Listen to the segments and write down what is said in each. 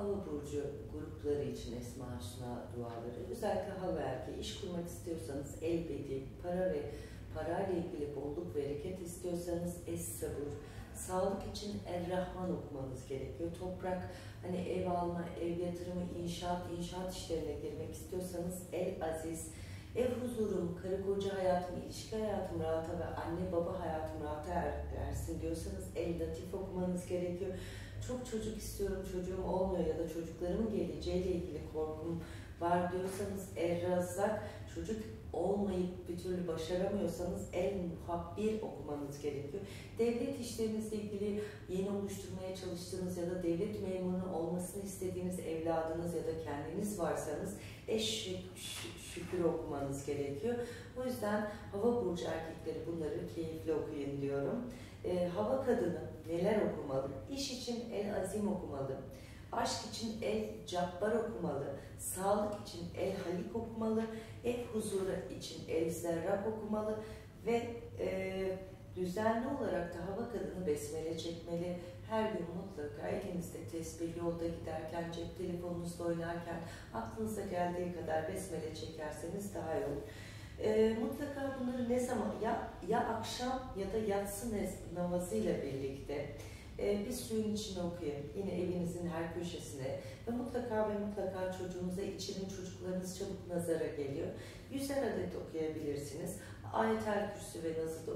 Hava burcu grupları için Esma Hüsna duaları. Özellikle hava erkeği iş kurmak istiyorsanız el bedi, para ve parayla ilgili bolluk ve bereket istiyorsanız es sabır. Sağlık için El Rahman okumanız gerekiyor. Toprak, hani ev alma, ev yatırımı, inşaat, inşaat işlerine girmek istiyorsanız El Aziz. Ev huzurum, karı koca hayatım, ilişki hayatım rahata ve anne baba hayatım rahata er, ersin diyorsanız El Latif okumanız gerekiyor. Çok çocuk istiyorum, çocuğum olmuyor ya da çocuklarımın geleceğiyle ilgili korkum var diyorsanız El Razzak, çocuk olmayıp bir türlü başaramıyorsanız El Muhabbir okumanız gerekiyor. Devlet işlerinizle ilgili yeni oluşturmaya çalıştığınız ya da devlet memuru olmasını istediğiniz evladınız ya da kendiniz varsanız eş şükür okumanız gerekiyor. O yüzden hava burcu erkekleri bunları keyifli okuyun diyorum. E, hava kadını neler okumalı? İş için El Azim okumalı. Aşk için El Cabbar okumalı. Sağlık için El Halik okumalı. Ev huzuru için El Zerrak okumalı. Ve e, düzenli olarak da hava kadını besmele çekmeli. Her gün mutlaka elinizde tesbih yolda giderken, cep telefonunuzda oynarken aklınıza geldiği kadar besmele çekerseniz daha iyi olur. E, mutlaka bunları ne zaman ya ya akşam ya da yatsı namazıyla birlikte e, bir suyun içine okuyun. Yine evinizin her köşesine ve mutlaka ve mutlaka çocuğunuza içirin. Çocuklarınız çabuk nazara geliyor. Yüzer adet okuyabilirsiniz. Ayetel Kürsü ve Naz'ı da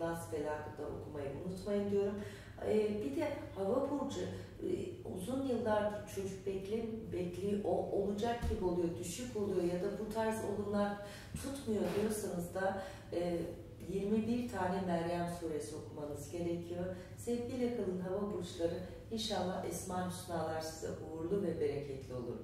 Nas Felak'ı da okumayı unutmayın diyorum. E, bir de hava burcu e, uzun yıllardır çocuk bekle, bekliyor, olacak gibi oluyor, düşük oluyor ya da bu tarz olumlar tutmuyor diyorsanız da 21 tane Meryem suresi okumanız gerekiyor. Sevgiyle kalın hava burçları. İnşallah Esma Hüsnalar size uğurlu ve bereketli olur.